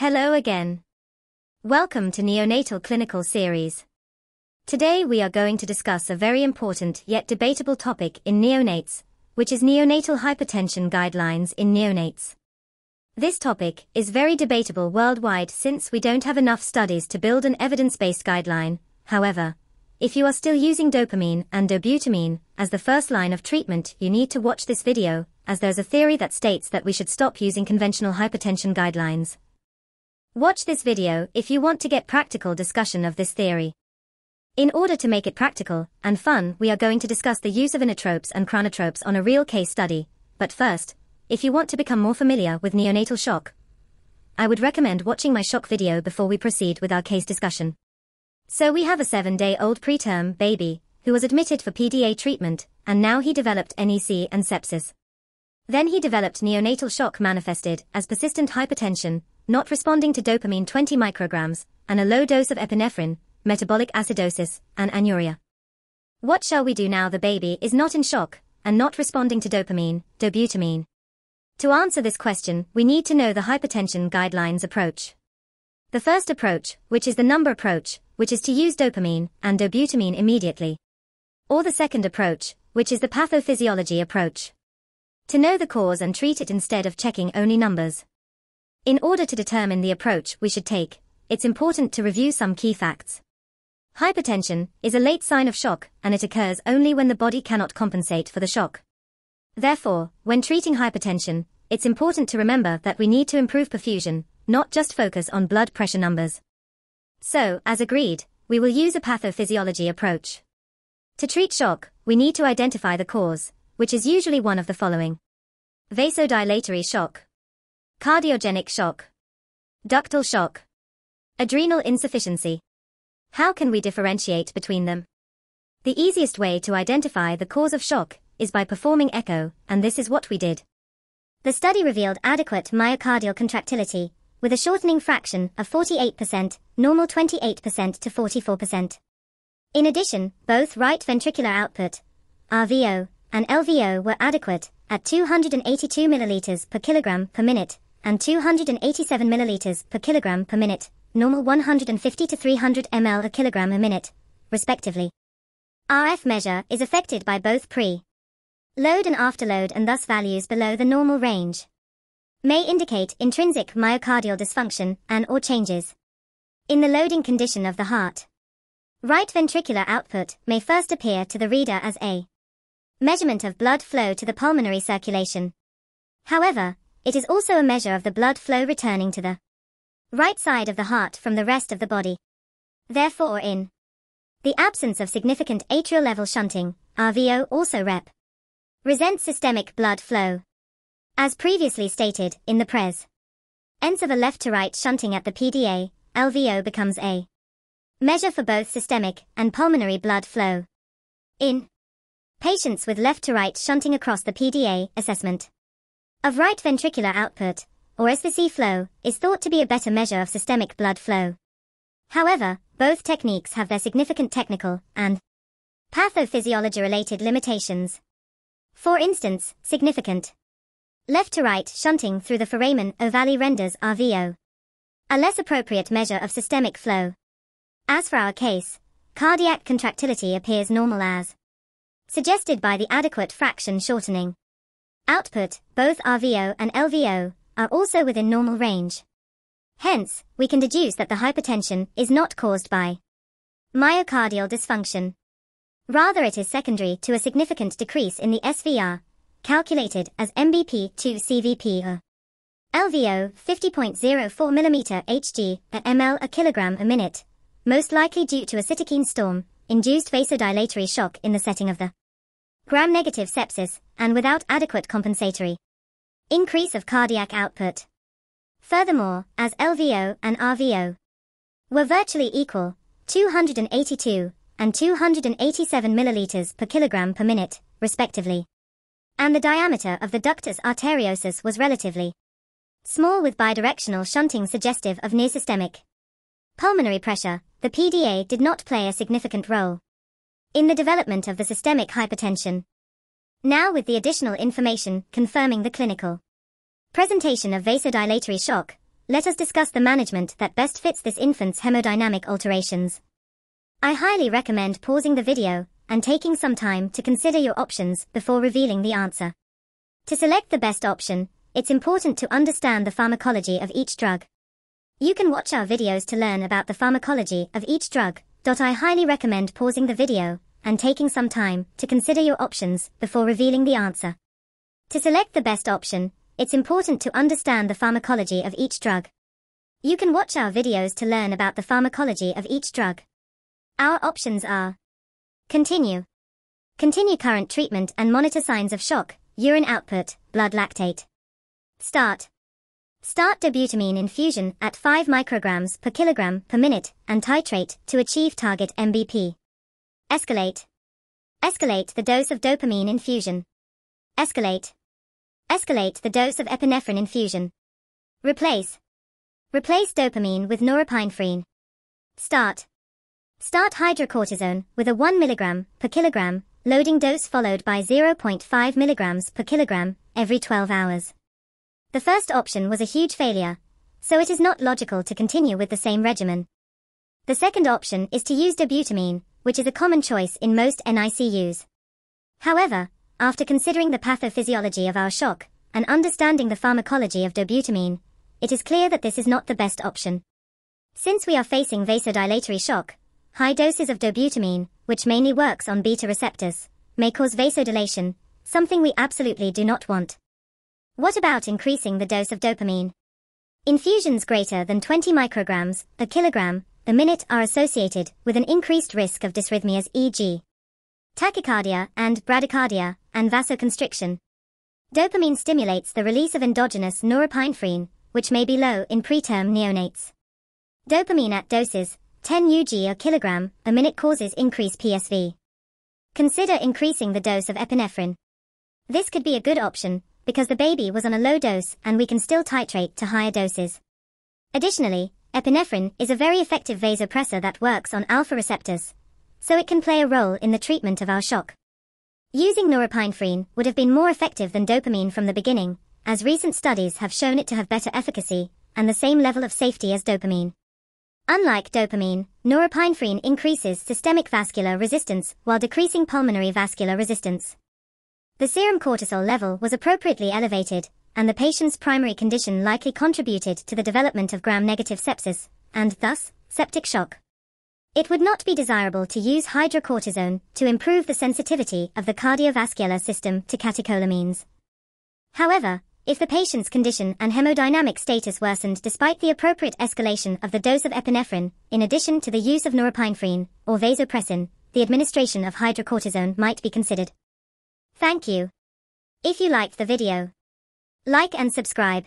Hello again. Welcome to Neonatal Clinical Series. Today we are going to discuss a very important yet debatable topic in neonates, which is neonatal hypotension guidelines in neonates. This topic is very debatable worldwide since we don't have enough studies to build an evidence-based guideline. However, if you are still using dopamine and dobutamine as the first line of treatment, you need to watch this video, as there's a theory that states that we should stop using conventional hypotension guidelines. Watch this video if you want to get practical discussion of this theory. In order to make it practical and fun, we are going to discuss the use of inotropes and chronotropes on a real case study. But first, if you want to become more familiar with neonatal shock, I would recommend watching my shock video before we proceed with our case discussion. So we have a 7-day-old preterm baby who was admitted for PDA treatment, and now he developed NEC and sepsis. Then he developed neonatal shock manifested as persistent hypotension, not responding to dopamine 20 micrograms, and a low dose of epinephrine, metabolic acidosis, and anuria. What shall we do now the baby is not in shock, and not responding to dopamine, dobutamine? To answer this question, we need to know the hypotension guidelines approach. The first approach, which is the number approach, which is to use dopamine and dobutamine immediately. Or the second approach, which is the pathophysiology approach. To know the cause and treat it instead of checking only numbers. In order to determine the approach we should take, it's important to review some key facts. Hypotension is a late sign of shock, and it occurs only when the body cannot compensate for the shock. Therefore, when treating hypotension, it's important to remember that we need to improve perfusion, not just focus on blood pressure numbers. So, as agreed, we will use a pathophysiology approach. To treat shock, we need to identify the cause, which is usually one of the following. Vasodilatory shock, Cardiogenic shock. Ductal shock. Adrenal insufficiency. How can we differentiate between them? The easiest way to identify the cause of shock is by performing echo, and this is what we did. The study revealed adequate myocardial contractility, with a shortening fraction of 48%, normal 28% to 44%. In addition, both right ventricular output, RVO, and LVO were adequate, at 282 milliliters per kilogram per minute, and 287 milliliters per kilogram per minute, normal 150 to 300 ml a kilogram a minute, respectively. RF measure is affected by both pre load and afterload and thus values below the normal range may indicate intrinsic myocardial dysfunction and or changes in the loading condition of the heart. Right ventricular output may first appear to the reader as a measurement of blood flow to the pulmonary circulation. However, it is also a measure of the blood flow returning to the right side of the heart from the rest of the body. Therefore in the absence of significant atrial level shunting, RVO also rep resents systemic blood flow. As previously stated in the pres. Ends of a left to right shunting at the PDA, LVO becomes a measure for both systemic and pulmonary blood flow. In patients with left to right shunting across the PDA assessment of right ventricular output, or SVC flow, is thought to be a better measure of systemic blood flow. However, both techniques have their significant technical and pathophysiology-related limitations. For instance, significant left to right shunting through the foramen ovale renders RVO a less appropriate measure of systemic flow. As for our case, cardiac contractility appears normal as suggested by the adequate fraction shortening. Output, both RVO and LVO, are also within normal range. Hence, we can deduce that the hypotension is not caused by myocardial dysfunction. Rather it is secondary to a significant decrease in the SVR, calculated as MBP2 or LVO 50.04 mm Hg at ml a kilogram a minute, most likely due to a cytokine storm, induced vasodilatory shock in the setting of the gram-negative sepsis, and without adequate compensatory increase of cardiac output. Furthermore, as LVO and RVO were virtually equal, 282 and 287 milliliters per kilogram per minute, respectively. And the diameter of the ductus arteriosus was relatively small with bidirectional shunting suggestive of near systemic pulmonary pressure, the PDA did not play a significant role in the development of the systemic hypotension. Now with the additional information confirming the clinical presentation of vasodilatory shock, let us discuss the management that best fits this infant's hemodynamic alterations. I highly recommend pausing the video and taking some time to consider your options before revealing the answer. To select the best option, it's important to understand the pharmacology of each drug. You can watch our videos to learn about the pharmacology of each drug. I highly recommend pausing the video and taking some time to consider your options before revealing the answer. To select the best option, it's important to understand the pharmacology of each drug. You can watch our videos to learn about the pharmacology of each drug. Our options are Continue. Continue current treatment and monitor signs of shock, urine output, blood lactate. Start. Start dobutamine infusion at 5 micrograms per kilogram per minute and titrate to achieve target MBP. Escalate. Escalate the dose of dopamine infusion. Escalate. Escalate the dose of epinephrine infusion. Replace. Replace dopamine with norepinephrine. Start. Start hydrocortisone with a 1 mg per kilogram loading dose followed by 0.5 mg per kilogram every 12 hours. The first option was a huge failure, so it is not logical to continue with the same regimen. The second option is to use dobutamine, which is a common choice in most NICUs. However, after considering the pathophysiology of our shock and understanding the pharmacology of dobutamine, it is clear that this is not the best option. Since we are facing vasodilatory shock, high doses of dobutamine, which mainly works on beta receptors, may cause vasodilation, something we absolutely do not want. What about increasing the dose of dopamine? Infusions greater than 20 micrograms per kilogram a minute are associated with an increased risk of dysrhythmias e.g tachycardia and bradycardia, and vasoconstriction. Dopamine stimulates the release of endogenous norepinephrine, which may be low in preterm neonates. Dopamine at doses 10 UG a kilogram a minute causes increased PSV. Consider increasing the dose of epinephrine. This could be a good option because the baby was on a low dose and we can still titrate to higher doses. Additionally, epinephrine is a very effective vasopressor that works on alpha receptors, so it can play a role in the treatment of our shock. Using norepinephrine would have been more effective than dopamine from the beginning, as recent studies have shown it to have better efficacy and the same level of safety as dopamine. Unlike dopamine, norepinephrine increases systemic vascular resistance while decreasing pulmonary vascular resistance. The serum cortisol level was appropriately elevated, and the patient's primary condition likely contributed to the development of gram-negative sepsis, and thus, septic shock. It would not be desirable to use hydrocortisone to improve the sensitivity of the cardiovascular system to catecholamines. However, if the patient's condition and hemodynamic status worsened despite the appropriate escalation of the dose of epinephrine, in addition to the use of norepinephrine or vasopressin, the administration of hydrocortisone might be considered. Thank you. If you liked the video, like and subscribe.